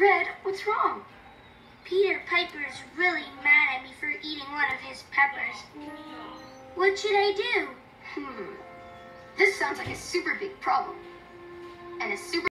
Red, what's wrong? Peter Piper is really mad at me for eating one of his peppers. What should I do? Hmm. This sounds like a super big problem. And a super